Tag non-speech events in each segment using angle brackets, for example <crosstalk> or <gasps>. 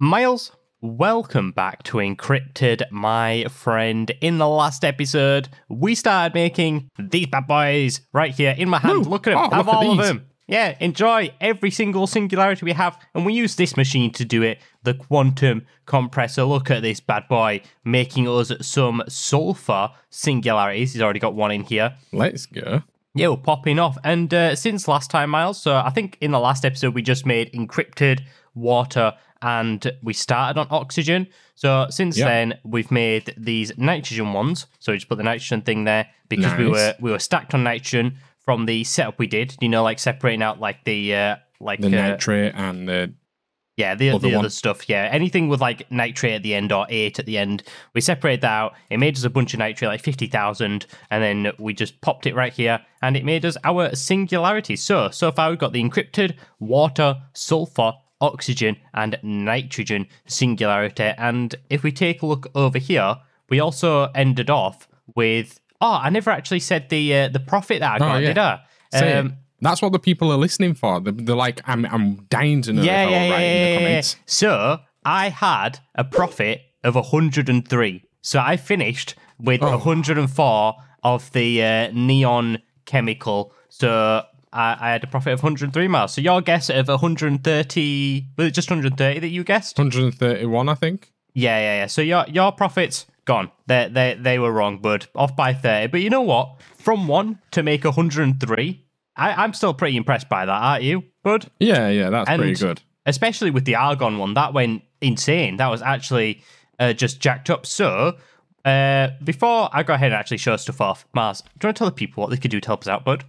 Miles, welcome back to Encrypted, my friend. In the last episode, we started making these bad boys right here in my hand. Look at them. oh, have all of them. Yeah, enjoy every single singularity we have. And we use this machine to do it. The quantum compressor. Look at this bad boy making us some sulfur singularities. He's already got one in here. Let's go. Yeah, we're popping off. And uh, since last time, Miles, so I think in the last episode we just made encrypted water and we started on oxygen. So since Yeah. then we've made these nitrogen ones. So we just put the nitrogen thing there because we were we were stacked on nitrogen from the setup we did. You know, like separating out like the uh, like The uh, nitrate and the yeah, the, Other the other stuff, yeah. Anything with like nitrate at the end or eight at the end, we separated that out. It made us a bunch of nitrate, like 50,000, and then we just popped it right here, and it made us our singularity. So, so far we've got the encrypted water, sulfur, oxygen, and nitrogen singularity. And if we take a look over here, we also ended off with. Oh, I never actually said the uh, the profit that I got, Oh, yeah. did I? Um. That's what the people are listening for. They're, they're like, I'm, I'm dying to know if I will write in the comments. So I had a profit of 103. So I finished with Oh. 104 of the uh, neon chemical. So I, I had a profit of 103 miles. So your guess of 130, was it just 130 that you guessed? 131, I think. Yeah, yeah, yeah. So your your profits gone. They they they were wrong, bud. Off by 30. But you know what? From one to make 103, I, I'm still pretty impressed by that, aren't you, bud? Yeah, yeah, that's And- pretty good. especially with the argon one that went insane that was actually uh, just jacked up so uh, before i go ahead and actually show stuff off mars do you want to tell the people what they could do to help us out bud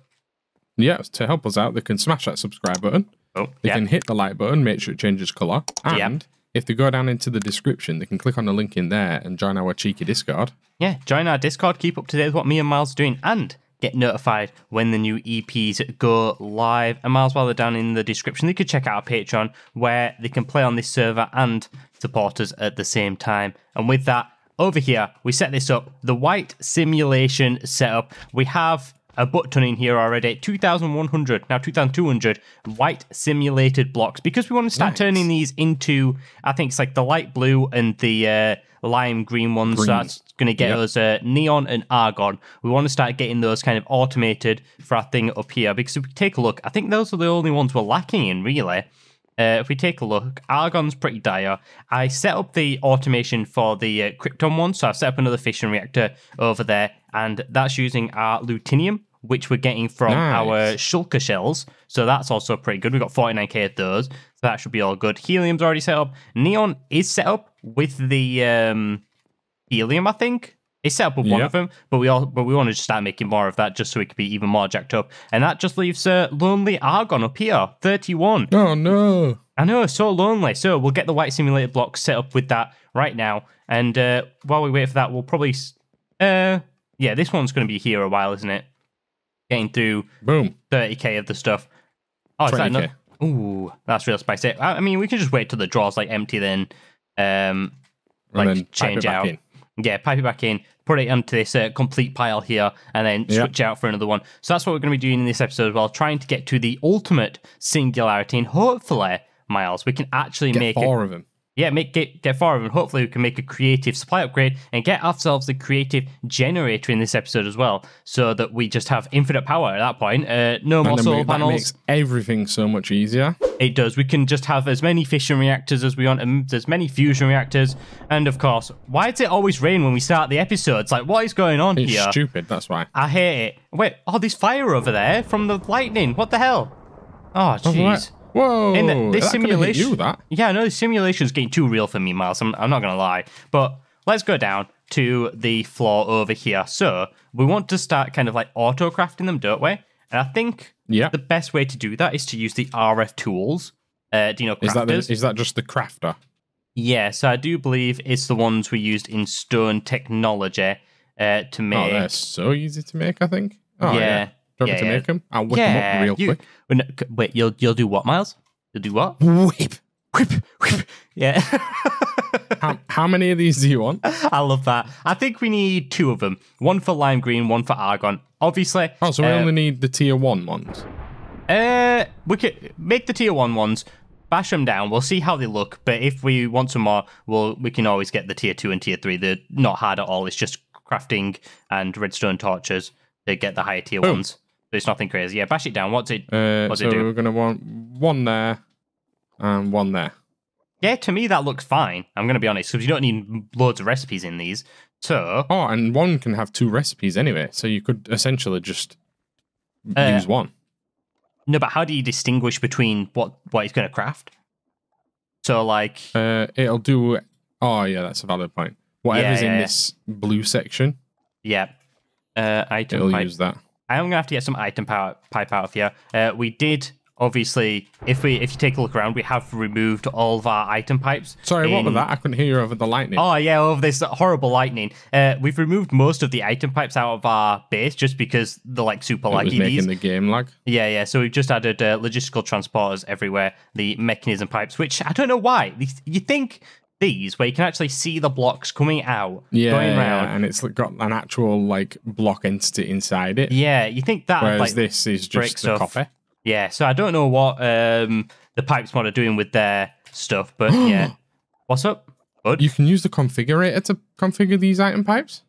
Yeah, to help us out, they can smash that subscribe button. oh They yeah can hit the like button, make sure it changes colour. And Yeah. if they go down into the description, they can click on the link in there and join our cheeky Discord. yeah join our discord keep up to date with what me and miles are doing and get notified when the new eps go live and miles while they're down in the description they could check out our patreon where they can play on this server and support us at the same time and with that over here we set this up the white simulation setup we have a button in here already. 2100 now 2200 white simulated blocks. Because we want to start Nice. turning these into i think it's like the light blue and the uh, lime green ones. So that's going to get Yep. us uh, neon and argon. We want to start getting those kind of automated for our thing up here. Because if we take a look i think those are the only ones we're lacking in really. Uh, if we take a look, Argon's pretty dire. I set up the automation for the uh, Krypton one, so I've set up another fission reactor over there, and that's using our Lutinium, which we're getting from Nice. our Shulker shells. So that's also pretty good. We've got 49k of those, so that should be all good. Helium's already set up. Neon is set up with the um, helium, I think. It's set up with one Yep. of them, but we all but we want to just start making more of that just so we could be even more jacked up. And that just leaves uh, lonely Argon up here, 31. Oh, no. I know, so lonely. So we'll get the white simulated block set up with that right now. And uh, while we wait for that, we'll probably. Uh, yeah, this one's going to be here a while, isn't it? Getting through Boom. 30k of the stuff. Oh, is that enough? Ooh, that's real spicy. I I mean, we can just wait till the draw's like empty, then um, like then change it out. in. Yeah, pipe it back in, put it onto this uh, complete pile here, and then Yeah. switch out for another one. So that's what we're going to be doing in this episode as well, trying to get to the ultimate singularity, and hopefully, Miles, we can actually Get make it. four of them. Yeah, make get get four and. Hopefully, we can make a creative supply upgrade and get ourselves the creative generator in this episode as well, so that we just have infinite power at that point. Uh, no more And then solar we- that panels. makes everything so much easier. It does. We can just have as many fission reactors as we want, and as many fusion reactors. And of course, why does it always rain when we start the episodes? Like, what is going on It's here? stupid, that's why. I hate it. Wait, oh, there's fire over there from the lightning. What the hell? Oh, jeez. Whoa. The, this that simulation, you, that. yeah, no, this simulation's getting too real for me, Miles. I'm, I'm not gonna lie. But let's go down to the floor over here. So we want to start kind of like auto crafting them, don't we? And I think Yeah. the best way to do that is to use the RF tools. Uh, do you know Is that, the, is that just the crafter? Yeah, so I do believe it's the ones we used in stone technology uh, to Oh, make. they're so easy to make, I think. Oh, Yeah. yeah. Do you want Yeah, me to yeah. make them? I'll whip yeah, them up real you- quick. Wait, no, wait, you'll you'll do what, Miles? You'll do what? Whip. Whip, whip. Yeah, <laughs> How, how many of these do you want? I love that. I think we need two of them. One for lime green, one for argon. Obviously, Oh, so we uh, only need the tier one ones. Uh, we could make the tier one ones. bash them down. We'll see how they look. But if we want some more, we'll we can always get the tier two and tier three. They're not hard at all. It's just crafting and redstone torches to get the higher tier Boom. ones. It's nothing crazy. Yeah, bash it down. What's it? Uh, What's so it do? we're gonna want one there and one there. Yeah, to me that looks fine. I'm gonna be honest because you don't need loads of recipes in these. So Oh, and one can have two recipes anyway, so you could essentially just Uh, use one. no, but how do you distinguish between what what he's gonna craft? So like, Uh, it'll do. Oh, yeah, that's a valid point. Whatever's yeah, in yeah. this blue section, yeah, uh, item it'll pipe. use that. I am gonna have to get some item power, pipe out of here. Uh, we did obviously, if we if you take a look around, we have removed all of our item pipes. Sorry, what was that? I couldn't hear you over the lightning. Oh yeah, over this horrible lightning. Uh, we've removed most of the item pipes out of our base just because they're like super it was laggy. making These, the game lag. yeah, yeah. So we've just added uh, logistical transporters everywhere. The Mekanism pipes, which I don't know why. You think these where you can actually see the blocks coming out, Yeah, going yeah, and it's got an actual like block entity inside it. Yeah, you think that Whereas like this is just a stuff. copy. Yeah, so I don't know what um, the pipes mod are doing with their stuff, but <gasps> yeah. What's up? Bud? You can use the configurator to configure these item pipes.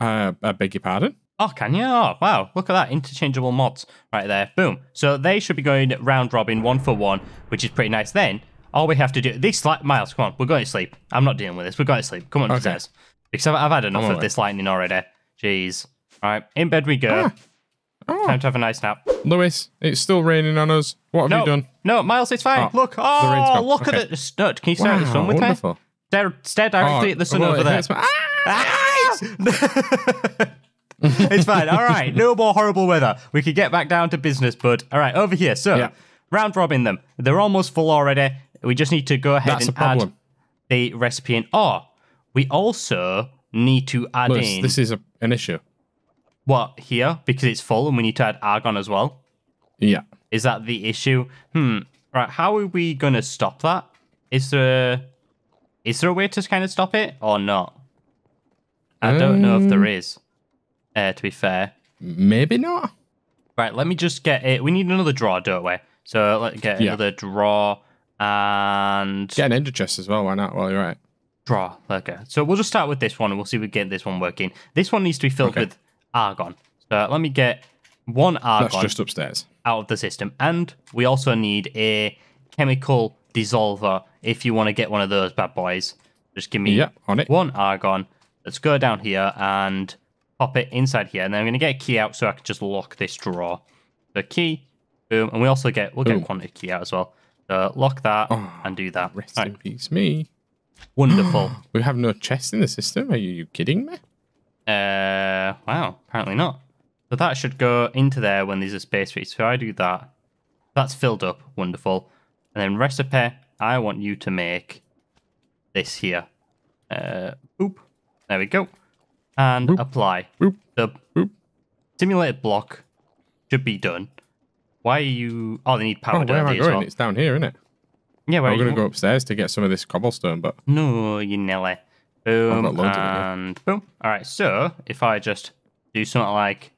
Uh, I beg your pardon. Oh, can you? Oh, wow. Look at that. Interchangeable mods right there. Boom. So they should be going round robin one for one, which is pretty nice. Then all we have to do, this like Miles, come on, we're going to sleep. I'm not dealing with this. We're going to sleep. Come on Okay. upstairs. Because I've, I've had enough of this lightning already. Jeez. All right, in bed we go. Ah. Oh, Time to have a nice nap. Lewis, it's still raining on us. What have No, you done? no, Miles, it's fine. Oh, look, oh, look Okay. at it. No, can you stare at the sun Wow, with me? wonderful. Stare, stare directly Oh, at the sun well, over there. my- Ah! Ah! <laughs> it's fine. All right. No more horrible weather. We could get back down to business, bud. All right, over here. So, Yeah. round robin them. They're almost full already. We just need to go ahead That's and add the recipe in. Oh, we also need to add in this is a, an issue. what here because it's full, and we need to add argon as well. Yeah. Is that the issue? Hmm. Right. How are we gonna stop that? Is there is there a way to kind of stop it or not? I don't know if there Um. Uh, to be fair. Maybe not. Right. Let me just get it. We need another draw, don't we? So let's get Yeah. another draw and Get an ender chest as well. Why not? Well, you're right. draw. Okay. So we'll just start with this one and we'll see if we get this one working. This one needs to be filled Okay. with argon. So let me get one argon. That's just upstairs. out of the system. And we also need a chemical dissolver if you want to get one of those bad boys. Just give me Yeah, on it. one argon. Let's go down here and pop it inside here. And then I'm going to get a key out so I can just lock this drawer. The key, boom. And we also get, we'll get a quantity key out as well. So lock that Oh, and do that. Rest Right, in peace, me. wonderful. <gasps> We have no chest in the system. Are you, kidding me? Uh, wow, apparently not. So that should go into there when there's a space for it. So I do that. That's filled up. Wonderful. And then recipe, I want you to make this here. Uh, boop. There we go. And Boop. apply. Boop. The Boop. simulated block should be done. Why are you... Oh, they need Oh, power, where don't am I going? well? It's down here, isn't it? Yeah, where I'm are going to go upstairs to get some of this cobblestone, but No, you Nelly. Boom of it and boom. All right, so if I just do something like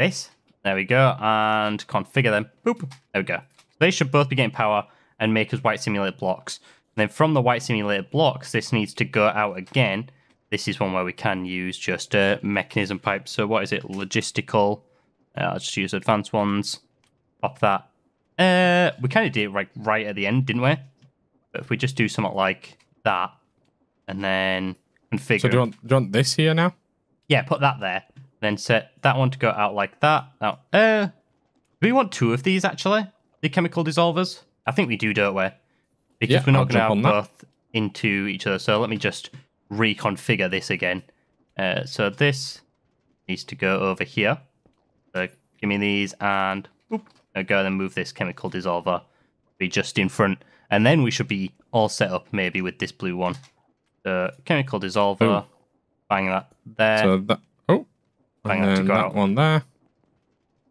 this, there we go, and configure them. Boop. There we go. They should both be getting power and make us white simulated blocks. And then from the white simulated blocks, this needs to go out again. This is one where we can use just a Mekanism pipe. So what is it? Logistical. Uh, I'll just use advanced ones. Pop that. Uh, we kind of did it right, right at the end, didn't we? But if we just do something like that, and then configure. so do you, want, do you want this here now? yeah, put that there. Then set that one to go out like that. Now, uh, do we want two of these actually? The chemical dissolvers? I think we do, don't we? Because Yeah, we're not going to have on that. both into each other. So let me just reconfigure this again. Uh, so this needs to go over here. So give me these and boop, there we go. Then move this chemical dissolver be just in front, and then we should be all set up maybe with this blue one. The chemical dissolver, Ooh. bang that there. So that. Oh. Bang And that to go that out. one there.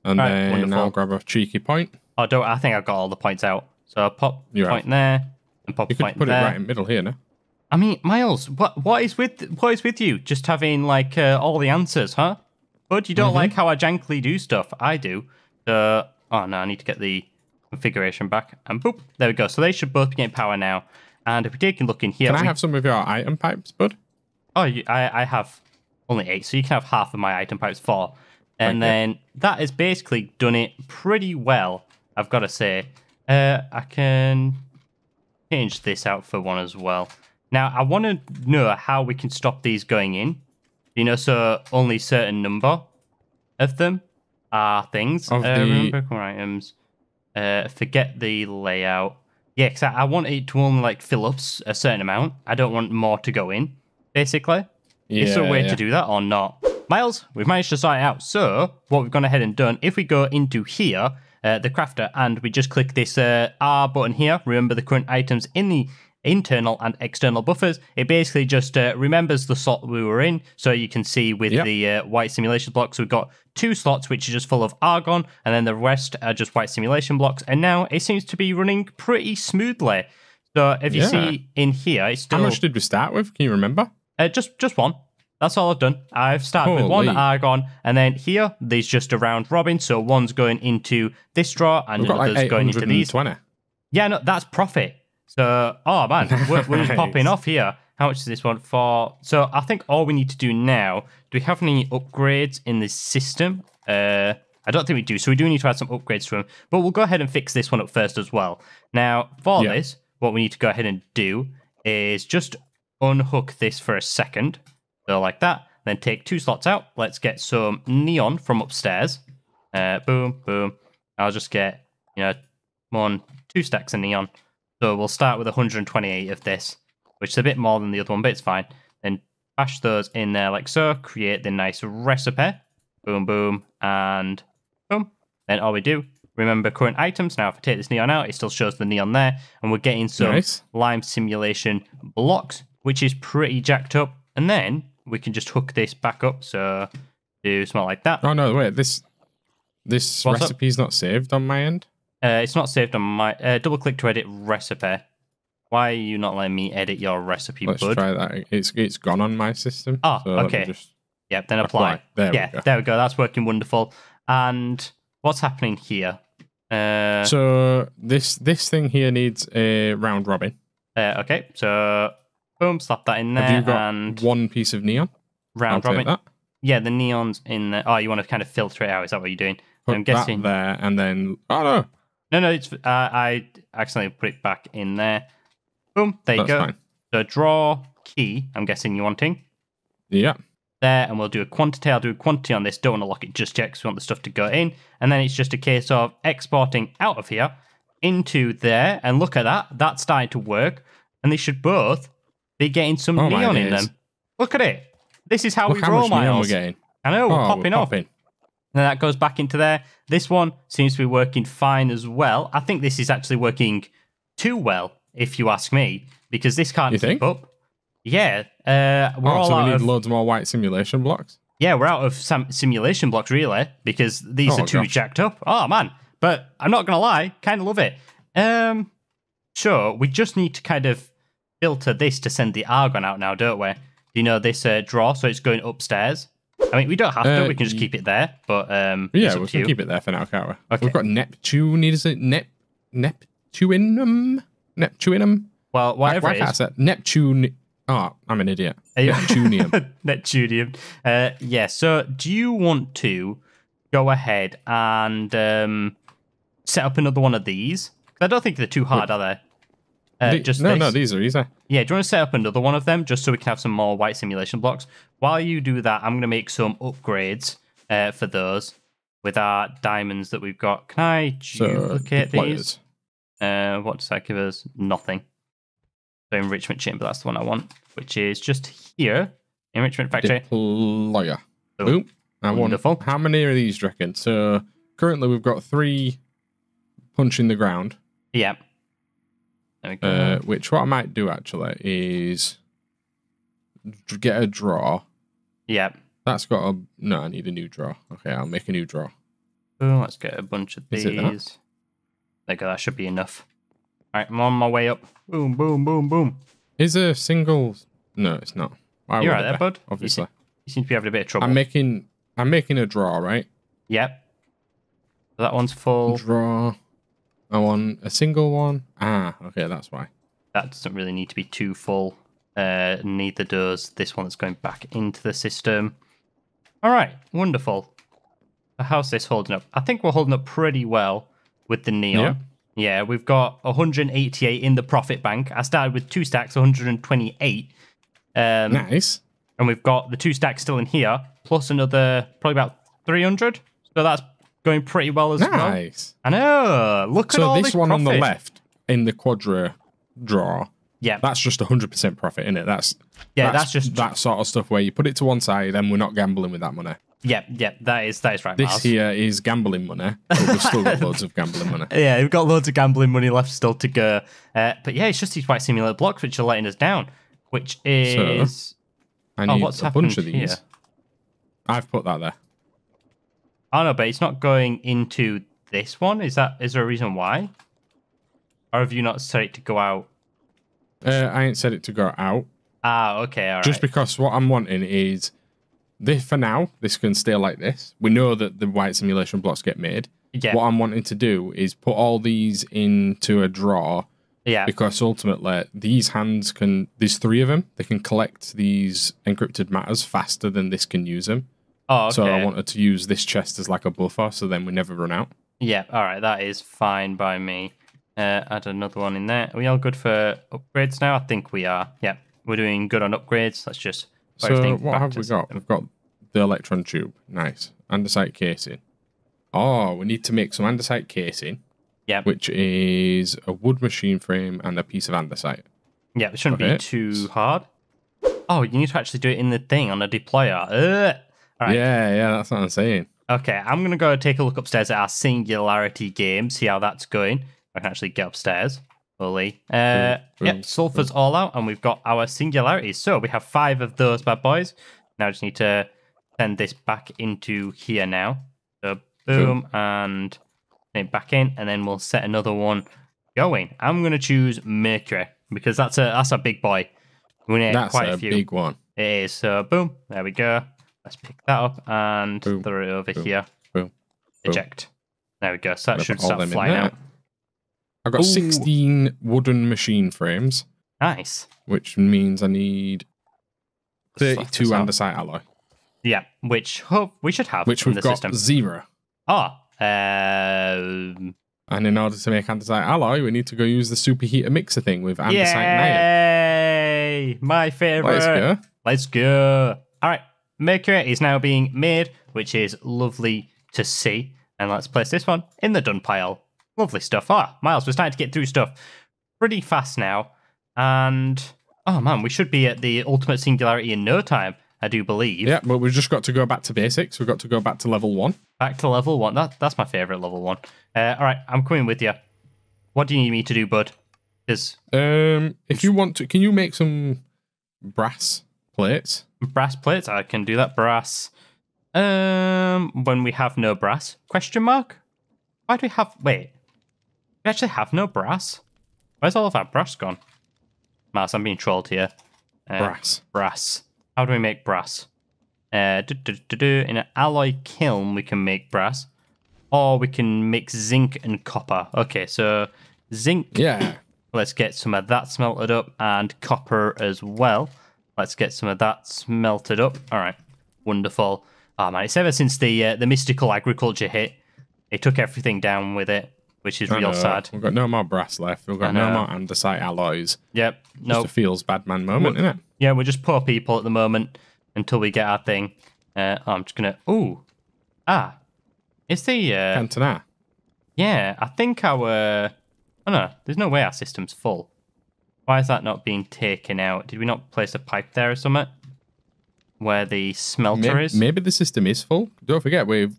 And Right, then wonderful. I'll grab a cheeky point. Oh, don't I think I've got all the points out. So I'll pop You point there and pop You point could put there. it right in the middle here, no? I mean, Miles, what what is with what is with you? Just having like uh, all the answers, huh? But you don't Mhm. like how I jankily do stuff. I do. Uh, oh no, I need to get the configuration back, and boop, there we go. So they should both be getting power now. And if we take a look in here, Can I we- have some of your item pipes, bud? Oh, you, I, I have only eight, so you can have half of my item pipes four. And then that has basically done it pretty well, I've got to say. Uh, I can change this out for one as well. Now, I want to know how we can stop these going in. You know, so only certain number of them are things. Of uh, the- items. Uh, forget the layout. Yeah, because I, I want it to only like fill up a certain amount. I don't want more to go in, basically. Is there a way yeah. to do that or not? Miles, we've managed to sort it out. So, what we've gone ahead and done, if we go into here, uh, the crafter, and we just click this uh, R button here, remember the current items in the internal and external buffers, it basically just uh, remembers the slot we were in. So you can see with Yep. the uh, white simulation blocks, we've got two slots which are just full of argon, and then the rest are just white simulation blocks. And now it seems to be running pretty smoothly. So if you Yeah. see in here, it's still How much did we start with? Can you remember? uh, just just one. That's all I've done. I've started with one argon, and then here there's just a round robin. So one's going into this draw, and We've got like going into these. 820. Yeah, no, that's profit. So, oh man, we're, we're just <laughs> popping off here. How much is this one for? So, I think all we need to do now. Do we have any upgrades in this system? Uh, I don't think we do. So we do need to add some upgrades to them. But we'll go ahead and fix this one up first as well. Now, for Yeah. this, what we need to go ahead and do is just unhook this for a second. So like that. Then take two slots out. Let's get some neon from upstairs. Uh, boom, boom. I'll just get, you know, one, two stacks of neon. So we'll start with 128 of this, which is a bit more than the other one, but it's fine. Then bash those in there like so. Create the nice recipe. Boom, boom, and boom. Then all we do, remember current items. Now, if I take this neon out, it still shows the neon there, and we're getting some Nice. lime simulation blocks, which is pretty jacked up. And then we can just hook this back up. So do something like that. Oh no, wait. This this What's up? not saved on my end. Uh, it's not saved on my. Uh, double click to edit recipe. Why are you not letting me edit your recipe, Let's bud? try that. It's it's gone on my system. Ah, so okay. Just, Yep, then apply. Apply. There we yeah, go. there we go. That's working wonderful. And what's happening here? Uh, so this this thing here needs a round robin. uh, okay, so boom, slap that in there, Have you got and one piece of neon? round I'll robin. Yeah, the neon's in there. Oh, you want to kind of filter it out? Is that what you're doing? Put I'm guessing. that there, and then oh no, No, no, it's. Uh, I accidentally put it back in there. Boom, there you that's go. fine. So draw key. I'm guessing you're wanting. Yeah, there and we'll do a quantity. I'll do a quantity on this. Don't want to lock it just yet because we want the stuff to go in. And then it's just a case of exporting out of here into there. And look at that. That's starting to work. And they should both be getting some Oh neon in them. Look at it. This is how look we how roll, neon we're getting. I know, we're oh, popping we're off. popping. And that goes back into there. This one seems to be working fine as well. I think this is actually working too well, if you ask me, because this can't You keep think? up. Yeah, uh, we're Oh, all so out we need of loads more white simulation blocks. yeah, we're out of some simulation blocks really because these Oh, are too gosh. jacked up. Oh man, but I'm not gonna lie, kind of love it. Um, sure, we just need to kind of filter this to send the argon out now, don't we? You know this uh, drawer, so it's going upstairs. I mean, we don't have to; Uh, we can just keep it there. But um, Yeah, we can keep it there for now, can't we? Okay. We've got Neptune. Is it Nep Neptunum? Neptunum? Well, whatever why it is. Neptune? Oh, I'm an idiot. Neptunium. <laughs> Neptunium. Uh, yeah. So, do you want to go ahead and um, set up another one of these? I don't think they're too hard, are they? Uh, The- just no, this. no, these are easy. Yeah, do you want to set up another one of them just so we can have some more white simulation blocks? While you do that, I'm going to make some upgrades uh, for those with our diamonds that we've got. Can I So, duplicate deploy these? Uh, what does that give us? Nothing. So enrichment chamber, that's the one I want, which is just here. Enrichment factory. Deployer. Boom. Boom. I want- Wonderful. How many are these, do you reckon? So currently we've got three punching the ground. Yeah. Go. Uh, which what I might do actually is get a draw. Yep. That's got a no. I need a new draw. Okay, I'll make a new draw. Boom, let's get a bunch of these. There you go, that should be enough. All right, I'm on my way up. Boom, boom, boom, boom. Is a single? No, it's not. Why You're right there, be? bud. You Obviously, se- You seem to be having a bit of trouble. I'm making. I'm making a draw, right? Yep. That one's full. Draw. I want a single one. Ah, okay, that's why. That doesn't really need to be too full. Uh, neither does this one that's going back into the system. All right, wonderful. How's this holding up? I think we're holding up pretty well with the neon. Yeah. Yeah, we've got 188 in the profit bank. I started with two stacks, 128. Um, Nice. and we've got the two stacks still in here, plus another probably about 300. So that's going pretty well as well. Nice. I know. Look at So all this one on the left in the quadra draw, Yeah, that's just 100% profit in it. That's yeah, that's, just that sort of stuff where you put it to one side and we're not gambling with that money. yeah, yeah. That is that is right. This Miles. here is gambling money, we've still got loads of gambling money. <laughs> Yeah, we've got loads of gambling money left still to go. Uh, but yeah, it's just these white simulator blocks which are letting us down, which is I Oh, need what's a bunch of these. here? I've put that there. Oh no, but it's not going into this one. Is that is there a reason why? Or have you not set it to go out? Uh, I ain't said it to go out. Ah, okay, all right. Just because what I'm wanting is this for now, this can stay like this. We know that the white simulation blocks get made. yeah, What I'm wanting to do is put all these into a draw yeah, because ultimately these hands can there's three of them. They can collect these encrypted matters faster than this can use them. Oh, okay. So I wanted to use this chest as like a buffer so then we never run out. Yeah, all right, that is fine by me. Uh, add another one in there. Are we all good for upgrades now? I think we are. Yeah, we're doing good on upgrades. Let's just. So what have we got? We've got the electron tube. Nice. Andesite casing. Oh, we need to make some andesite casing, Yeah, which is a wood machine frame and a piece of andesite. yeah, it shouldn't Okay. be too hard. Oh, you need to actually do it in the thing on a deployer. Ugh. Right. Yeah, yeah, that's what I'm saying. Okay, I'm gonna go take a look upstairs at our Singularity game, see how that's going. I can actually get upstairs fully. Uh, Boom, yep, sulfur's all out, and we've got our singularities. So we have five of those bad boys. Now I just need to send this back into here now. So boom, and back in, and then we'll set another one going. I'm gonna choose Mercury because that's a that's a big boy. We need that's quite a a few. big one. It is. So boom, there we go. Let's pick that up and Boom, throw it over boom, here. boom. Eject. There we go. So that should start flying out. I've got Ooh. 16 wooden machine frames, Nice. which means I need 32 this out. andesite alloy, Yeah, which hope we should have which we've the got system. zero. Ah, um, And in order to make andesite alloy, we need to go use the superheater mixer thing with andesite yay! My favorite. Let's go. Let's go. All right, Mercury is now being made, which is lovely to see. And let's place this one in the done pile. Lovely stuff. Ah, Miles, we're starting to get through stuff pretty fast now. And oh man, we should be at the ultimate singularity in no time. I do believe. Yeah, but we've just got to go back to basics. We've got to go back to level one. Back to level one. That that's my favorite level one. Uh, all right, I'm coming with you. What do you need me to do, bud? Because Um, if you want to, can you make some brass plates? Brass plates, I can do that. Brass. Um, when we have no brass? Question mark. Why do we have? Wait, we actually have no brass. Where's all of our brass gone? Mars, I'm being trolled here. Uh, brass. brass. How do we make brass? Uh, do, do, do, do. In an alloy kiln, we can make brass, or we can mix zinc and copper. Okay, so zinc. Yeah. Let's get some of that smelted up, and copper as well. Let's get some of that smelted up. All right, wonderful. Oh man, it's ever since the uh, the mystical agriculture hit, it took everything down with it, which is I real know. sad. We've got no more brass left. We've got no more andesite alloys. Yep. Just No. a feels bad man moment, isn't it? Yeah, we're just poor people at the moment until we get our thing. Uh, I'm just gonna. Ooh, ah, is the uh, yeah? I think our. Oh no, there's no way our system's full. Why is that not being taken out? Did we not place a pipe there or something? Where the smelter Maybe, is? maybe the system is full. Don't forget we've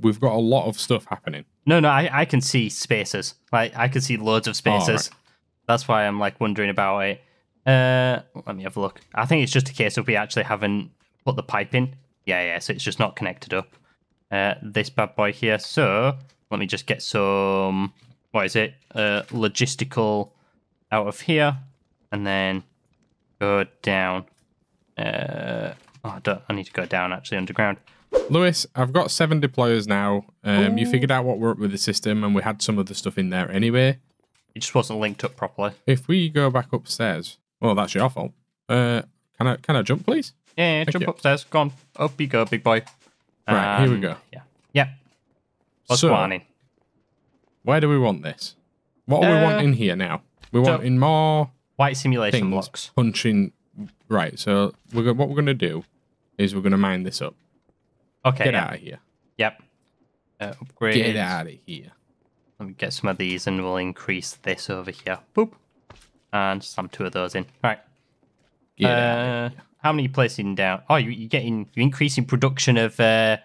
we've got a lot of stuff happening. No, no, I, I can see spaces. Like I can see loads of spaces. Oh, right. That's why I'm like wondering about it. Uh, let me have a look. I think it's just a case of we actually haven't put the pipe in. Yeah, yeah. So it's just not connected up. Uh, this bad boy here. So let me just get some. What is it? Uh, logistical out of here, and then go down. Uh, oh, I, don't, I need to go down actually underground. Lewis, I've got seven deployers now. Um, you figured out what we're up with the system, and we had some of the stuff in there anyway. It just wasn't linked up properly. If we go back upstairs, well, that's your fault. Uh, can I can I jump, please? Yeah, jump you. upstairs. Go on. Up you go, big boy. Right, here we go. Yeah. Yep. What's So- going? Where do we want this? What are we want in here now? We're so- wanting more White simulation things blocks. punching. Right. So we're go- what we're gonna do is we're gonna mine this up. Okay. Get yeah. out of here. Yep. Uh, upgrade. Get out of here. Let me get some of these and we'll increase this over here. Boop. And slam two of those in. Right. Get out. Uh, how many you placing down? Oh, you, you're getting, you're increasing production of uh,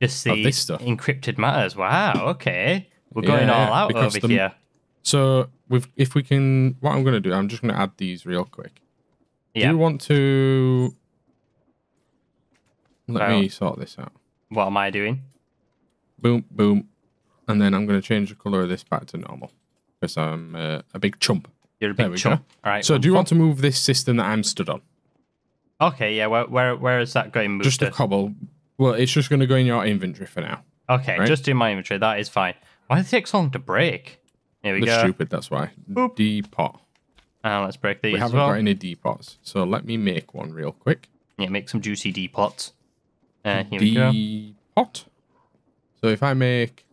just the Of this stuff. encrypted matters. Wow. Okay. We're Yeah, going all yeah, out because over the- here. So we've if we can, what I'm gonna do, I'm just gonna add these real quick. Yeah. Do you want to? Let me sort this out. What am I doing? Boom, boom, and then I'm gonna change the color of this back to normal because I'm uh, a big chump. You're a big chump. go. All right. So do you want to move this system that I'm stood on? Okay. Yeah. Where where where is that going? Just a cobble. Well, it's just gonna go in your inventory for now. Okay. right? Just in my inventory. That is fine. Why does it take so long to break? Here we They're go. stupid. That's why. Boop. Depot. And let's break these We haven't well. got any depots, so let me make one real quick. Yeah. Make some juicy depots. Uh, here we go. Depot. So if I make,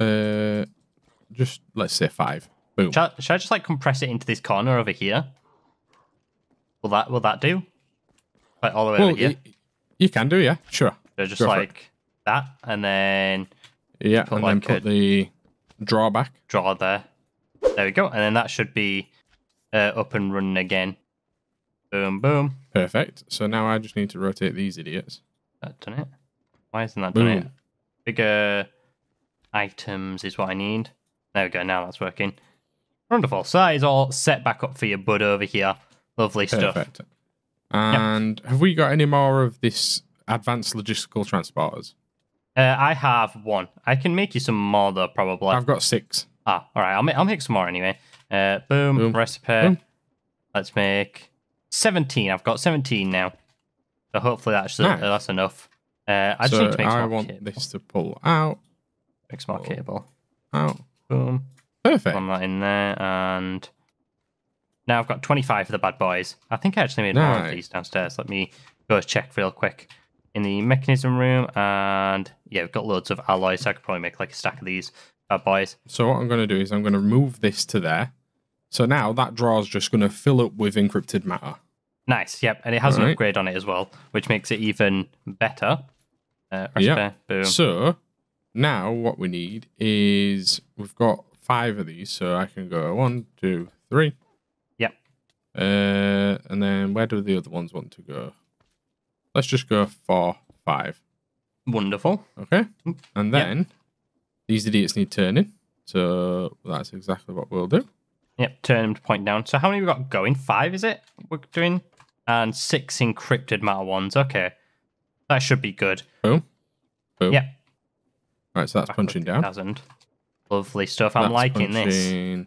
uh, just let's say five. Boom. Should I, should I just like compress it into this corner over here? Will that will that do? Like all the way Well, over here? y- you can do, yeah, sure. so just go like that, and then Yeah, and then put a- the drawback. draw there. There we go, and then that should be uh, up and running again. Boom, boom. Perfect. So now I just need to rotate these idiots. That done it. Why isn't that done it? Bigger items is what I need. There we go. Now that's working. Wonderful. So that is all set back up for your bud over here. Lovely stuff. Perfect. And have we got any more of this advanced logistical transporters? Uh, I have one. I can make you some more though, probably. I've got six. Ah, all right. I'll make I'll make some more anyway. Uh, boom, Boom. recipe. Boom. Let's make seventeen. I've got seventeen now, so hopefully that's Nice. that's enough. Uh, I just so need to make some I want cable. this to pull out, Make some more cable. out. Boom, Perfect. put that in there, and now I've got twenty-five for the bad boys. I think I actually made more of these downstairs. Let me go check real quick in the Mekanism room, and yeah, we've got loads of alloys. So I could probably make like a stack of these bad boys. So what I'm going to do is I'm going to move this to there. So now that drawer's just going to fill up with encrypted matter. Nice, yep, and it has an Right. upgrade on it as well, which makes it even better. Uh, Yeah. boom. So now what we need is we've got five of these, so I can go one, two, three. Yep. Uh, and then where do the other ones want to go? Let's just go four, five. Wonderful. Okay. Mm, and Yep. then these idiots need turning. So that's exactly what we'll do. Yep, turn them to point down. So how many we got going? Five, is it? We're doing, and six encrypted matter ones. Okay, that should be good. Boom. Boom. Yep, All right, so that's punching down. Thousand. Lovely stuff. I'm That's liking this.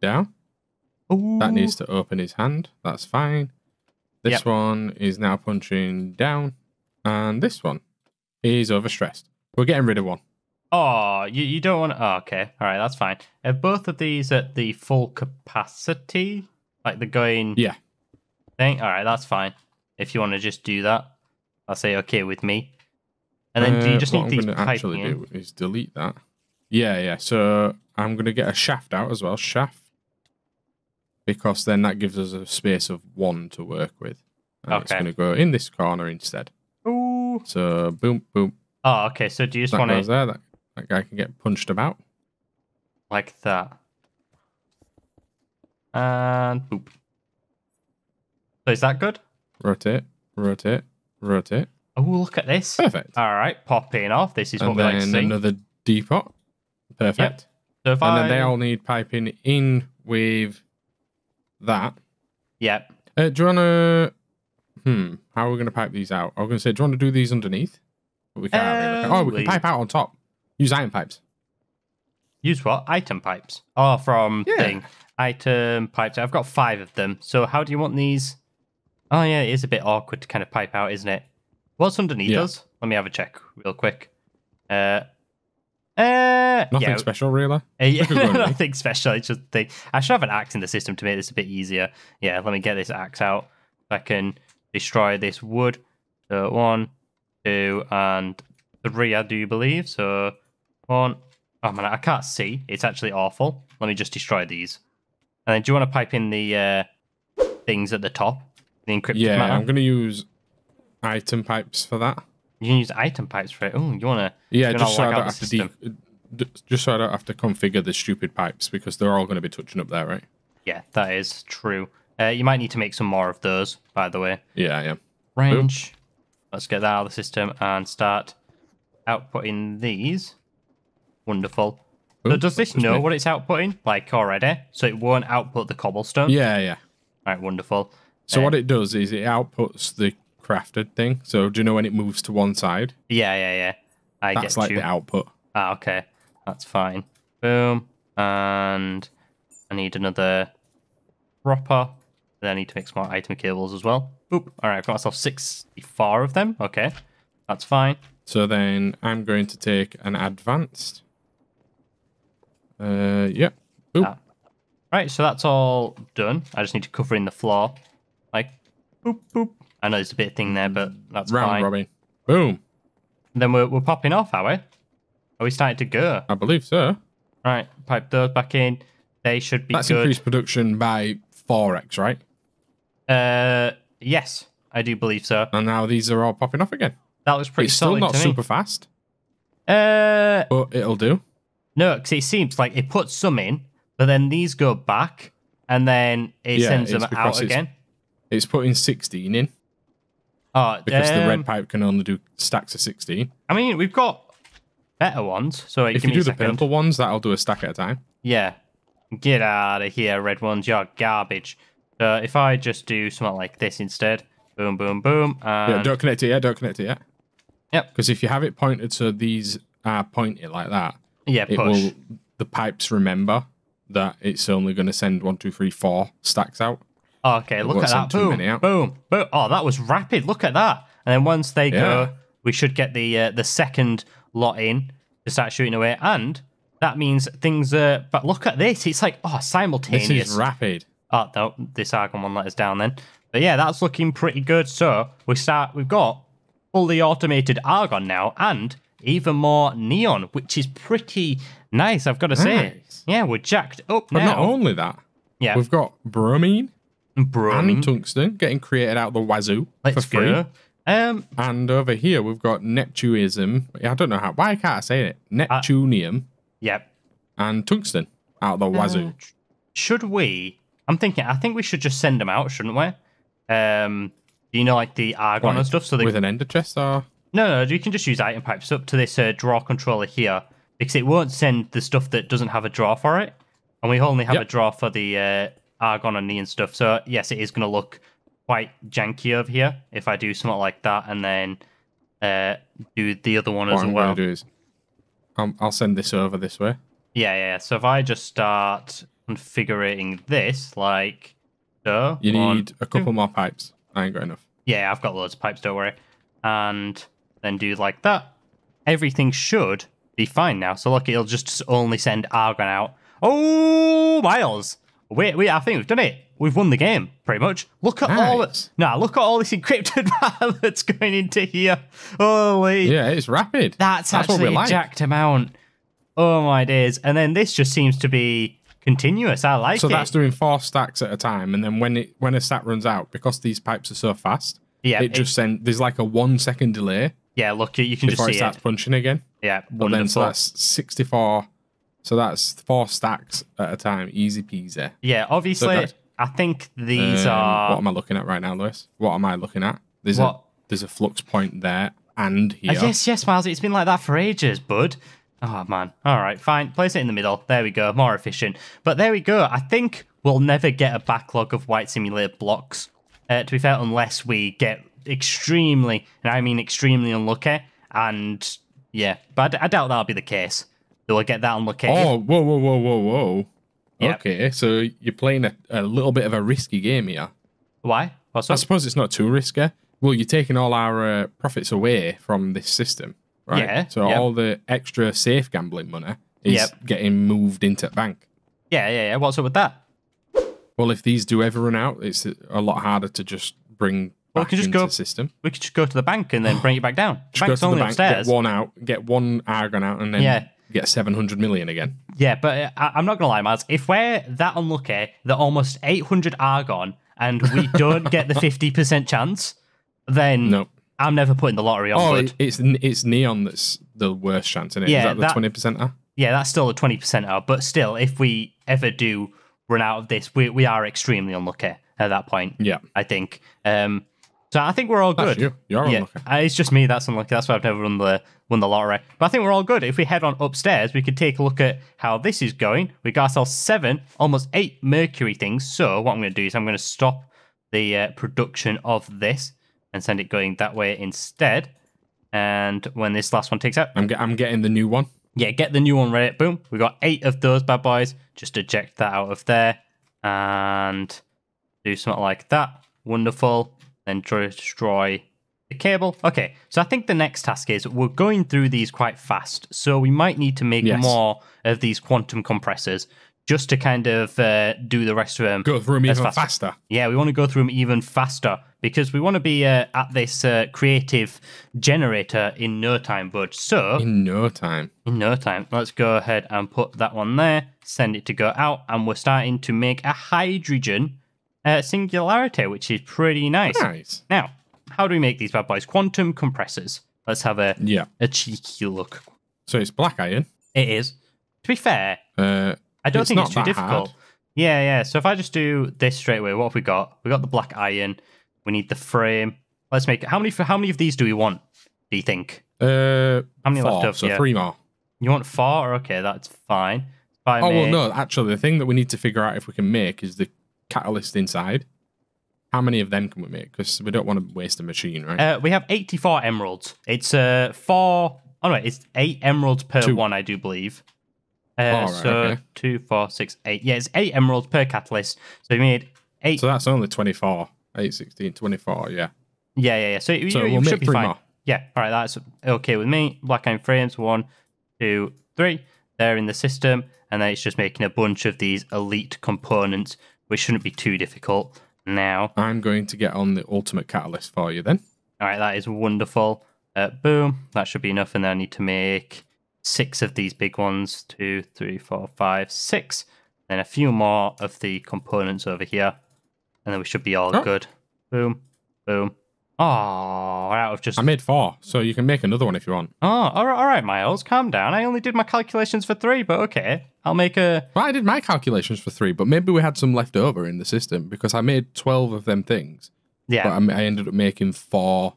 Down. Ooh. That needs to open his hand. That's fine. This Yep. one is now punching down. And this one is overstressed. We're getting rid of one. Oh, you, you don't want. Oh, okay, all right, that's fine. Are both of these at the full capacity? Like the going Yeah. thing? All right, that's fine. If you want to just do that, I'll say okay with me. And then do you Uh, just what need I'm these gonna piping actually in? do is delete that. Yeah, yeah. So I'm going to get a shaft out as well. Shaft. Because then that gives us a space of one to work with. And it's going to go in this corner instead. Ooh. So boom, boom. Oh, okay. So do you just want to there. That, that guy can get punched about. like that? And boop. So is that good? Rotate, rotate, rotate. Oh, look at this. Perfect. All right, popping off. This is what and we like to then see. another depot. Perfect. so if And I, then they all need piping in with that. Yep. Uh, do you want to? Hmm. How are we going to pipe these out? I was going to say, do you want to do these underneath? But we can't. really. Oh, we can pipe out on top. Use iron pipes. Use what? Item pipes. Oh, from Yeah. thing. Item pipes. I've got five of them. So how do you want these? Oh yeah, it is a bit awkward to kind of pipe out, isn't it? What's underneath Yeah. us? Let me have a check real quick. Uh, uh, Nothing yeah, special, really. Uh, yeah, Look at going, <laughs> mate. nothing special. It's just thing. I should have an axe in the system to make this a bit easier. Yeah, let me get this axe out. I can destroy this wood. So one, two, and three. I do believe. So one. Oh man, I can't see. It's actually awful. Let me just destroy these. And then, do you want to pipe in the uh, things at the top? The encrypted Yeah, matter? I'm going to use item pipes for that. You can use item pipes for it. Oh, you want to? Yeah, just so I don't have the to de- just so I don't have to configure the stupid pipes because they're all going to be touching up there, right? Yeah, that is true. Uh, you might need to make some more of those, by the way. Yeah, yeah. range. Let's get that out of the system and start outputting these. Wonderful. So does this know me. what it's outputting, like already? So it won't output the cobblestone. Yeah, yeah. Right. Wonderful. So Uh, what it does is it outputs the crafted thing. So do you know when it moves to one side? Yeah, yeah, yeah. I That's get like you. the output. Ah, okay. That's fine. Boom. And I need another proper. Then I need to make some more item cables as well. Boop. All right. I've got myself 64 of them. Okay. That's fine. So then I'm going to take an advanced. Uh, yep. Oop. Ah. Right, so that's all done. I just need to cover in the floor. Like, boop, boop. I know there's a bit of thing there, but that's Round fine. robin. Boom. Then we're, we're popping off, are we? Are we starting to go? I believe so. Right, pipe those back in. They should be That's good. increased production by 4x, right? Uh, yes, I do believe so. And now these are all popping off again. That was pretty it's still not to me. super fast, Uh, but it'll do. no, because it seems like it puts some in, but then these go back, and then it Yeah, sends them out it's- again. It's putting 16 in Oh, because the um, red pipe can only do stacks of 16. I mean, we've got better ones. So wait, If you do the purple ones, that'll do a stack at a time. Yeah. Get out of here, red ones. You're garbage. So if I just do something like this instead, boom, boom, boom. Yeah, don't connect it yet. Don't connect it yet. Yep. Because if you have it pointed so these are pointed like that, yeah, it push. will. The pipes remember that it's only going to send one, two, three, four stacks out. Okay, look at that. Boom, boom, boom. Oh, that was rapid. Look at that. And then once they Yeah. go, we should get the uh, the second lot in to start shooting away. And that means things are. But look at this. It's like oh, simultaneous. This is rapid. Oh, no, this Argon one let us down then. But yeah, that's looking pretty good. So we start. We've got fully automated Argon now, and even more neon, which is pretty nice. I've got to say. Nice. Yeah, we're jacked up now. But now. not only that, yeah, we've got bromine bromine. and tungsten getting created out of the wazoo Let's for free. go. Um, And over here we've got Neptunism. I don't know how. Why can't I say it? Neptunium Yep. and tungsten out of the wazoo. Uh, should we? I'm thinking. I think we should just send them out, shouldn't we? Um, you know, like the Argon What, and stuff. So they with an ender chest or No, no, you can just use item pipes up to this uh, draw controller here because it won't send the stuff that doesn't have a draw for it, and we only have Yep. a draw for the uh, argon on me and neon stuff. So yes, it is going to look quite janky over here if I do something like that and then uh, do the other one what as I'm well. going to do is um, I'll send this over this way. Yeah, yeah. yeah. So if I just start configuring this like so, You one, need a couple more pipes. I ain't got enough. Yeah, I've got loads of pipes, don't worry. And then do like that. Everything should be fine now. So look, it'll just only send Argon out. Oh, Miles. Wait, wait, I think we've done it. We've won the game, pretty much. Look at all Nice. it. Nah, look at all this encrypted <laughs> matter that's going into here. Holy. Yeah, it's rapid. That's, That's what we actually a like. jacked amount. Oh my days. And then this just seems to be continuous. I like So it. So that's doing four stacks at a time, and then when it when a stack runs out, because these pipes are so fast, yeah, it just send there's like a one second delay yeah, look, you can just before it see starts it. punching again. Yeah, But then so that's sixty four. So that's four stacks at a time, easy peasy. Yeah, obviously, that's- I think these Um, are. What am I looking at right now, Lewis? What am I looking at? There's What? a there's a flux point there and Uh, here. yes, yes, Miles. It's been like that for ages, bud. Oh man. All right, fine. Place it in the middle. There we go. More efficient. But there we go. I think we'll never get a backlog of white simulator blocks. Uh, to be fair, unless we get extremely, and I mean extremely unlucky. And yeah, but I, I doubt that'll be the case. That we'll get that unlucky. Oh, whoa, whoa, whoa, whoa, whoa. Yep. Okay, so you're playing a, a little bit of a risky game here. Why? What's I up? suppose it's not too risky Well, you're taking all our uh, profits away from this system, right? Yeah, So yep. all the extra safe gambling money is Yep. getting moved into the bank. Yeah, yeah, yeah. What's up with that? Well, if these do ever run out, it's a lot harder to just bring Well, we back can just into go- the system. We could just go to the bank and then bring it back down. The Just go bank's to the only bank, upstairs. get one out, get one argon out, and then Yeah. Get 700 million again. Yeah, but uh, I- I'm not gonna lie, Miles. If we're that unlucky that almost 800 are gone and we <laughs> don't get the 50% chance, then No. I'm never putting the lottery on. Oh, it, it's it's neon that's the worst chance, isn't it? Is Yeah, that the that- twenty percent? yeah, that's still a 20% out. But still, if we ever do run out of this, we we are extremely unlucky at that point. Yeah, I think. Um, so I think we're all that's good. you. You're yeah, unlucky. uh, it's just me that's unlucky. That's why I've never won the won the lottery. But I think we're all good. If we head on upstairs, we could take a look at how this is going. We got ourselves seven, almost eight mercury things. So what I'm going to do is I'm going to stop the uh, production of this and send it going that way instead. And when this last one takes out, I'm get, I'm getting the new one. yeah, get the new one ready. Boom. We got eight of those bad boys. Just eject that out of there and do something like that. Wonderful. Then destroy the cable. Okay, so I think the next task is we're going through these quite fast. So we might need to make Yes. more of these quantum compressors just to kind of uh, do the rest of them. Go through them even faster. faster. Yeah, we want to go through them even faster because we want to be uh, at this uh, creative generator in no time, bud. So in no time. in no time. Let's go ahead and put that one there, send it to go out, and we're starting to make a hydrogen uh, singularity, which is pretty nice. Nice. Now, how do we make these bad boys? Quantum compressors. Let's have a, Yeah. a cheeky look. So it's black iron. It is. To be fair, Uh, I don't It's think it's too difficult. hard. Yeah, yeah. So if I just do this straight away, what have we got? We got the black iron. We need the frame. Let's make it. How many? How many of these do we want? Do you think? uh, How many left four, over? so Yeah. three more. You want four? Okay, that's fine. If I Oh well, no. Actually, the thing that we need to figure out if we can make is the catalyst inside. How many of them can we make? Because we don't want to waste a machine, right? Uh, we have 84 emeralds. It's uh four. Oh no, it's eight emeralds per Two. one, I do believe. Uh, Oh, right, so okay. two, four, six, eight. Yeah, it's eight emeralds per catalyst. So we made eight. so that's only 24. 8, 16, 24, yeah. yeah, yeah, yeah. So, you, So you we'll should be fine. more. Yeah, all right, that's okay with me. Black iron frames, one, two, three. They're in the system, and then it's just making a bunch of these elite components, which shouldn't be too difficult. Now, I'm going to get on the ultimate catalyst for you then. All right, that is wonderful. Uh, boom, that should be enough. And then I need to make six of these big ones. Two, three, four, five, six. Then a few more of the components over here. And then we should be all Oh. good. Boom, boom. Oh, out of just. I made four, so you can make another one if you want. Oh, all right, all right, Miles, calm down. I only did my calculations for three, but okay. I'll make a. Well, I did my calculations for three, but maybe we had some left over in the system because I made 12 of them things, Yeah. but I, I ended up making four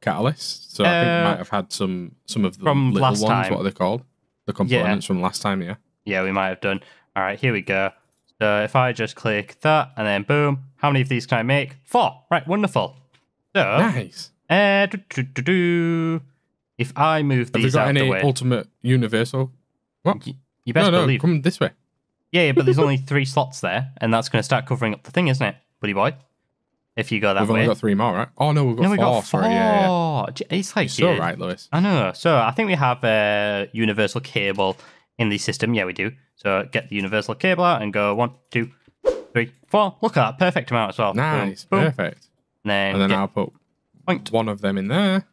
catalysts. So I think we Uh, might have had some some of the from little last ones. time. What are they called? The components from last time, yeah. Yeah, we might have done. All right, here we go. So if I just click that and then boom, how many of these can I make? Four. Right, wonderful. So, Nice. uh, do, do, do, do. if I move Have you got out any the way, ultimate universal? What? y- you best no, no, believe. come this way. Yeah, yeah, but there's <laughs> only three slots there, and that's going to start covering up the thing, isn't it, buddy boy? If you go that way. We've way. only got three more, right? Oh no, we've got no, four. we got four. Sorry, yeah, yeah. It's like You're so right, Lewis. I know. So I think we have a universal cable in the system. Yeah, we do. So get the universal cable out and go one, two, three, four. Look at that, perfect amount as well. Boom, Nice, boom. perfect. And then, And then I'll put point. one of them in there,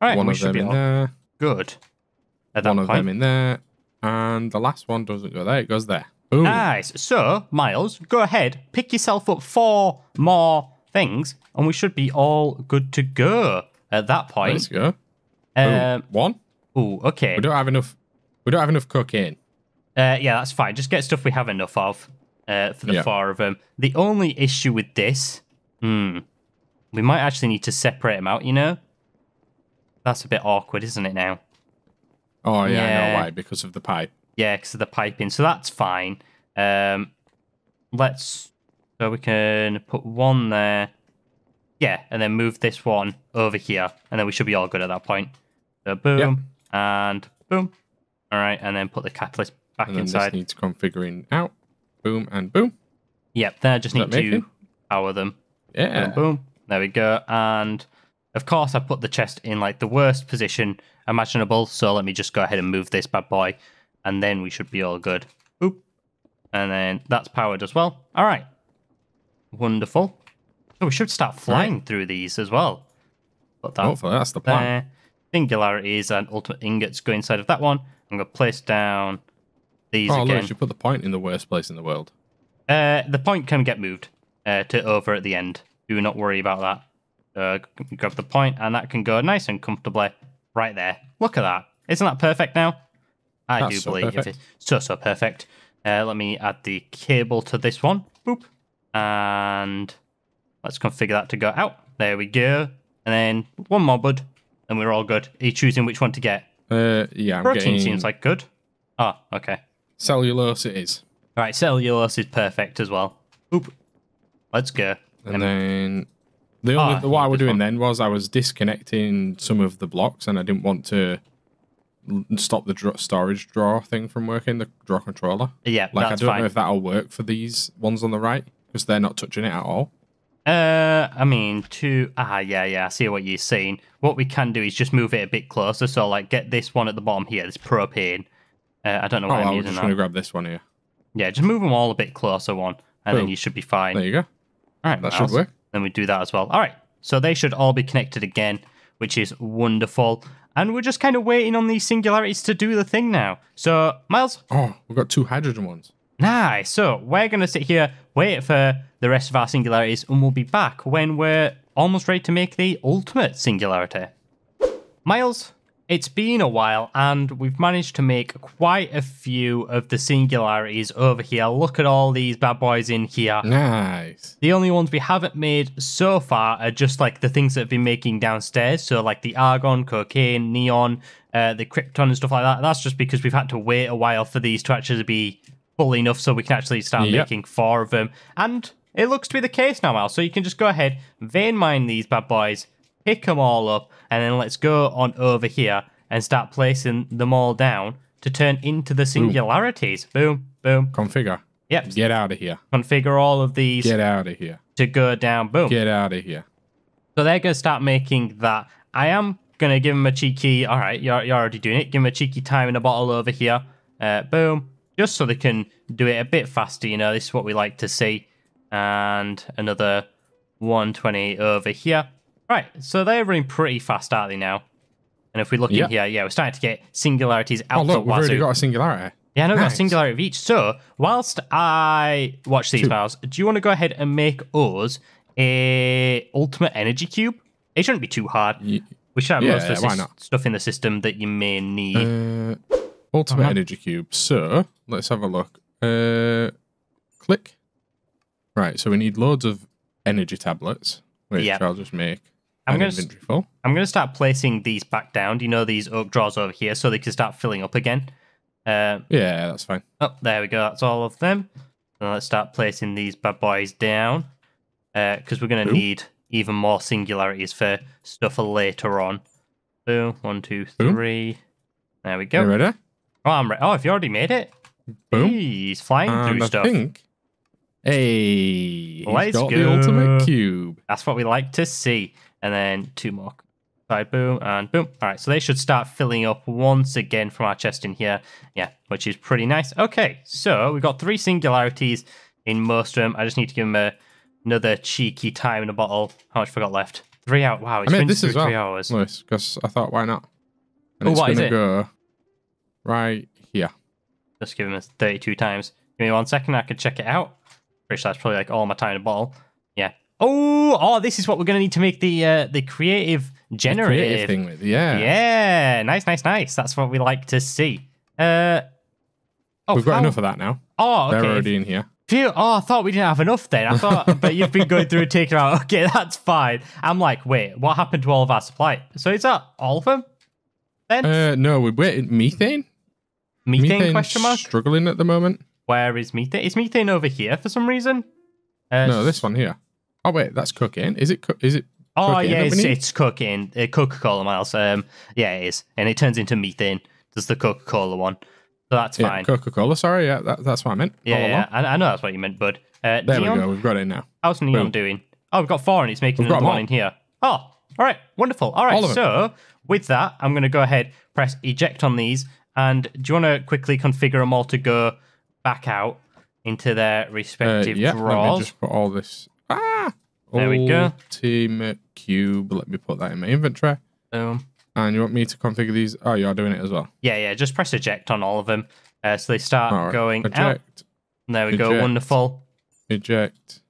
All right, one of should them be in all there, good at one of point. them in there, and the last one doesn't go there. It goes there. Boom. Nice. So, Miles, go ahead, pick yourself up four more things, and we should be all good to go at that point. Let's go. Um, one. ooh, okay. We don't have enough. We don't have enough cocaine. Uh, yeah, that's fine. Just get stuff we have enough of uh, for the Yeah. four of them. The only issue with this, hmm, we might actually need to separate them out. You know, that's a bit awkward, isn't it? Now, Oh yeah, I Yeah. know why. Because of the pipe. yeah, because of the piping. So that's fine. Um, let's so we can put one there. Yeah, and then move this one over here, and then we should be all good at that point. So boom and boom. All right, and then put the catalyst back And then inside. this needs configuring out. Boom and boom. Yep, then I just Does need to power them. Yeah. Boom, boom, there we go. And of course, I put the chest in like the worst position imaginable. So let me just go ahead and move this bad boy, and then we should be all good. Boop. And then that's powered as well. All right. Wonderful. So we should start flying through these as well. Put that Hopefully, that's the plan. there. Singularities and ultimate ingots go inside of that one. I'm going to place down these Oh, again. look, you put the point in the worst place in the world. Uh, the point can get moved uh, to over at the end. Do not worry about that. Uh, grab the point, and that can go nice and comfortably right there. Look at that. Isn't that perfect now? I That's do so believe perfect. it. So, so perfect. Uh, let me add the cable to this one. Boop. And let's configure that to go out. There we go. And then one more bud, and we're all good. Are you choosing which one to get? Uh, yeah, I'm Protein getting seems like good. Oh, okay. cellulose. It is, All right, cellulose is perfect as well. Boop. Let's go. and then the only Ah, what I was doing one. then was I was disconnecting some of the blocks, and I didn't want to stop the dr- storage drawer thing from working. The drawer controller. Yeah, Like I don't fine. know if that'll work for these ones on the right because they're not touching it at all. Uh, I mean, to ah, yeah, yeah. I see what you're saying. What we can do is just move it a bit closer. So, like, get this one at the bottom here, this propane. Uh, I don't know Oh, why I'm I was using just that. going to grab this one here. Yeah, just move them all a bit closer, one, and then you should be fine. There you go. All right, That should work. Then we do that as well. All right, so they should all be connected again, which is wonderful. And we're just kind of waiting on these singularities to do the thing now. So, Miles, Oh, we've got two hydrogen ones. Nice. So we're going to sit here, wait for the rest of our singularities, and we'll be back when we're almost ready to make the ultimate singularity. Miles, it's been a while, and we've managed to make quite a few of the singularities over here. Look at all these bad boys in here. Nice. The only ones we haven't made so far are just like the things that have been making downstairs. So like the argon, cocaine, neon, uh, the krypton and stuff like that. That's just because we've had to wait a while for these to actually be full enough so we can actually start Yep. making four of them. And it looks to be the case now, Al. So you can just go ahead, vein mine these bad boys, pick them all up, and then let's go on over here and start placing them all down to turn into the singularities. Boom, boom. Configure. Yep. Get out of here. Configure all of these Get out of here. to go down. Boom. Get out of here. So they're going to start making that. I am going to give them a cheeky, all right, you're, you're already doing it. Give them a cheeky time in a bottle over here. Uh, boom. Just so they can do it a bit faster, you know. This is what we like to see. And another 120 over here. Right, so they're running pretty fast, aren't they now? And if we look Yeah. in here, yeah, we're starting to get singularities out Oh, look, the we've already got a singularity. Yeah, I know, got a singularity of each. So, whilst I watch these Two. files, do you want to go ahead and make us a ultimate energy cube? It shouldn't be too hard. We should have Yeah, lots of sys- stuff in the system that you may need. Uh, ultimate Uh-huh. energy cube. So let's have a look. Uh, click. Right. So we need loads of energy tablets, which Yep. I'll just make I'm gonna s- I'm going to start placing these back down. Do you know these oak drawers over here so they can start filling up again? Uh, Yeah, that's fine. oh, there we go. That's all of them. Now let's start placing these bad boys down because we're going to need even more singularities for stuff for later on. Boom. One, two, Boom. There we go. You ready? Oh, I'm re- oh, have you already made it? Boom. He's flying And through I stuff. think. Hey, he's Let's got go. the ultimate cube. That's what we like to see. And then two more. Side boom and boom. All right, so they should start filling up once again from our chest in here. Yeah, which is pretty nice. Okay, so we've got three singularities in most of them. I just need to give them a, another cheeky time in a bottle. How much have I got left? Three hours. Wow, it's I made been this as well, three hours. Nice, because I thought, why not? And Oh, it's what is gonna it? go right here. Just give them us 32 times. Give me one second, I could check it out. Pretty sure that's probably like all my time in a bottle. Oh, oh, this is what we're gonna need to make the uh, the creative The generative. creative thing with yeah. Yeah, nice, nice, nice. That's what we like to see. Uh, oh, We've got how- enough of that now. Oh, They're already in here. Phew. Oh, I thought we didn't have enough then. I thought, but you've been going through and taking out. <laughs> Okay, that's fine. I'm like, wait, what happened to all of our supply? So is that all of them? Then Uh, no, we're. Methane. methane question mark? struggling at the moment. Where is methane? Is methane over here for some reason? Uh, No, this one here. Oh wait, that's cooking. Is it? Is it? Oh yeah, it's, it's cocaine, uh, Coca-Cola miles. Um, yeah, it is, and it turns into methane. Does the Coca-Cola one? So that's Yeah, fine. Coca Cola. Sorry, yeah, that, that's what I meant. Yeah, yeah. I, I know that's what you meant, bud. Uh, There Neon, we go. We've got it now. how's Neon Boom. doing? Oh, we've got four, and it's making We've another one in here. Oh, all right, wonderful. All right, All so with that, I'm going to go ahead, press eject on these, and do you want to quickly configure them all to go back out into their Uh, respective yeah, let me drawers? just put all this. There we go. Ultimate cube. Let me put that in my inventory. Boom. And you want me to configure these? Oh, you are doing it as well. Yeah, yeah. Just press eject on all of them, uh, so they start right. going out. eject, There we go. Wonderful. eject,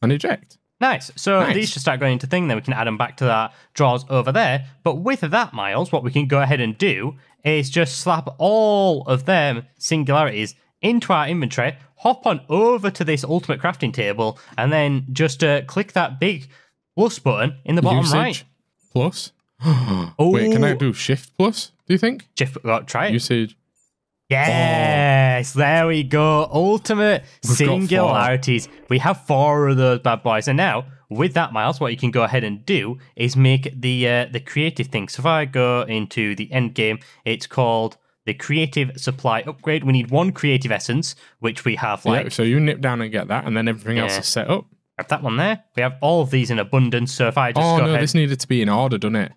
and eject. Nice. So Nice. these should start going into thing. Then we can add them back to that drawers over there. But with that, Miles, what we can go ahead and do is just slap all of them singularities into our inventory, hop on over to this ultimate crafting table, and then just uh, click that big plus button in the bottom Usage right. plus. oh. <gasps> Wait, can I Oh. do shift plus? Do you think Shift, oh, try it. usage? Yes, there we go. Ultimate We've singularities. We have four of those bad boys, and now with that, Miles, what you can go ahead and do is make the uh, the creative thing. So if I go into the end game, it's called the creative supply upgrade. We need one creative essence, which we have like yeah, so you nip down and get that, and then everything else is set up. have that one there. We have all of these in abundance. So if I just Oh go no, ahead, this needed to be in order, doesn't it?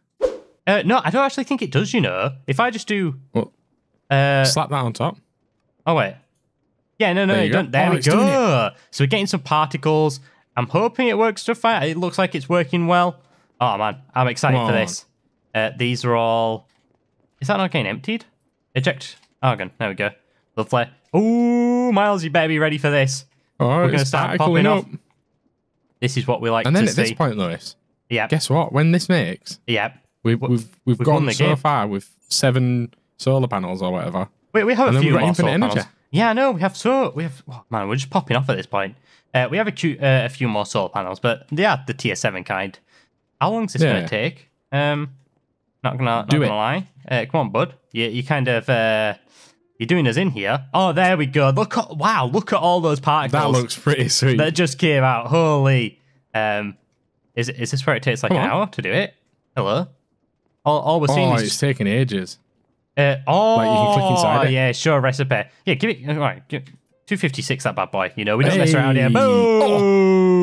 uh, no, I don't actually think it does. You know, if I just do, Well, uh, slap that on top. Oh wait. Yeah, no, no, There you don't. There Oh, we go. So we're getting some particles. I'm hoping it works to fire. It looks like it's working well. Oh man, I'm excited Come for on. this. Uh, these are all. Is that not getting emptied? Eject argon. There we go. The flare. Ooh, Miles, you better be ready for this. Oh, We're gonna start popping up. off. This is what we like to. And then at see. this point, Lewis, Yeah. guess what? When this makes, Yep. we've we've we've, we've gone so game. far with seven solar panels or whatever. We, we have And a few more solar energy. panels. Yeah, no, we have so we have. Oh, man, we're just popping off at this point. Uh, we have a, cu- uh, a few more solar panels, but they are the tier seven kind. How long is this Yeah. going to take? Um, not gonna not Do gonna it. lie. Uh, come on, bud. You you kind of uh, you're doing us in here. Oh, there we go. Look at wow. Look at all those particles That looks pretty sweet. that just came out. Holy. Um, is is this where it takes like Come an on. hour to do it? Hello. All, all we're seeing oh, is it's taking ages. uh, oh, Like, you can click inside it. yeah, sure, recipe. Yeah, give it. All right, give, 256, that bad boy. You know, we don't mess around here. Hey. Oh.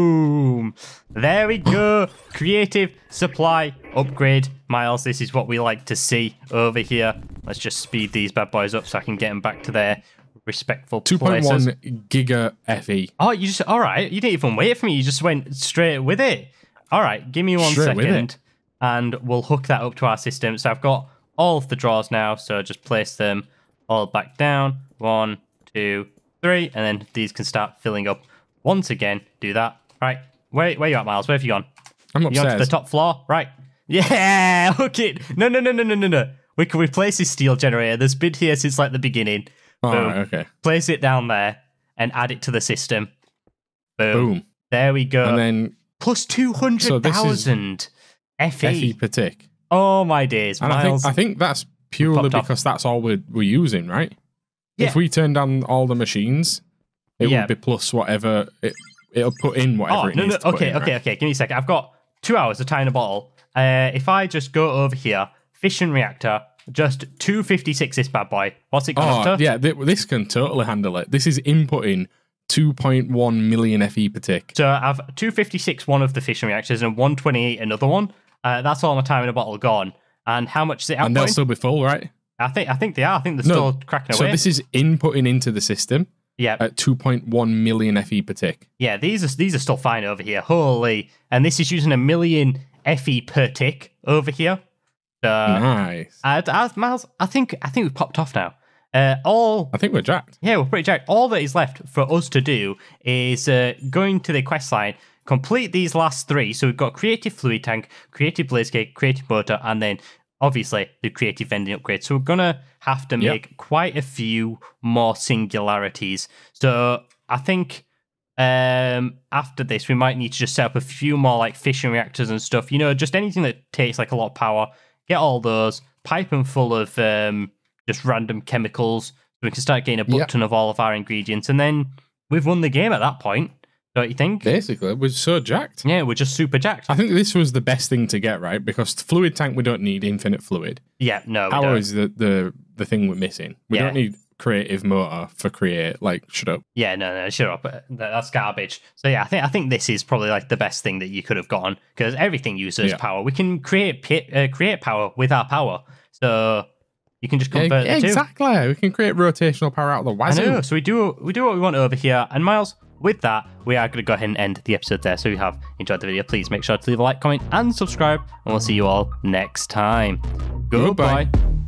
There we go. Creative supply upgrade. Miles, this is what we like to see over here. Let's just speed these bad boys up so I can get them back to their respectful places. 2.1 giga. FE. Oh, you just all right. You didn't even wait for me. You just went straight with it. All right, give me one Straight second, and we'll hook that up to our system. So I've got all of the drawers now. So just place them all back down. One, two, three, and then these can start filling up once again. Do that. Right. Where where you at, Miles? Where have you gone? I'm You gone to the top floor? Right. Yeah, <laughs> hook it. No, no, no, no, no, no, no. We can replace this steel generator. There's been here since like the beginning. Oh, Boom. right, okay. Place it down there and add it to the system. Boom. Boom. There we go. And then Plus 200,000 so FE. FE per tick. Oh my days, And I Miles. think I think that's purely popped off. because that's all we're, we're using, right? Yeah. If we turn down all the machines, it Yeah. would be plus whatever it, it'll put in whatever oh, it no, needs no. to Okay, in, okay, right? okay. Give me a second. I've got two hours to tie in a bottle. Uh, if I just go over here, fission reactor, just 256 this bad boy. What's it cost? Oh, yeah, th- this can totally handle it. This is inputting 2.1 million FE per tick. So I've 256 one of the fission reactors and 128 another one. Uh, that's all my time in a bottle gone. And how much is it And they'll still be full, right? I think I think they are. I think they're No, still cracking away. So this is inputting into the system yeah, at 2.1 million FE per tick. Yeah, these are these are still fine over here. Holy, and this is using a million FE per tick over here. Uh, nice. I, I, Miles, I think I think we've popped off now. Uh, all I think we're jacked. yeah, we're pretty jacked. All that is left for us to do is uh, going to the quest line, complete these last three. So we've got creative fluid tank, creative blaze cake, creative motor, and then obviously the creative vending upgrade. So we're gonna have to Yep. make quite a few more singularities. So I think um after this we might need to just set up a few more like fission reactors and stuff. You know, just anything that takes like a lot of power. Get all those, pipe them full of um just random chemicals so we can start getting a Yep. button of all of our ingredients and then we've won the game at that point. Don't you think? Basically, we're so jacked. Yeah, we're just super jacked. I think this was the best thing to get, right? Because the fluid tank, we don't need infinite fluid. Yeah, no, Power is the, the, the thing we're missing. We Yeah. don't need creative motor for create. Like, shut up. Yeah, no, no, shut up. That's garbage. So yeah, I think I think this is probably like the best thing that you could have gotten because everything uses Yeah. power. We can create uh, create power with our power, so you can just convert Yeah, exactly. We can create rotational power out of the I wazoo. know. So we do we do what we want over here. And Miles, with that, we are going to go ahead and end the episode there. So if you have enjoyed the video, please make sure to leave a like, comment, and subscribe. And we'll see you all next time. Goodbye. Goodbye.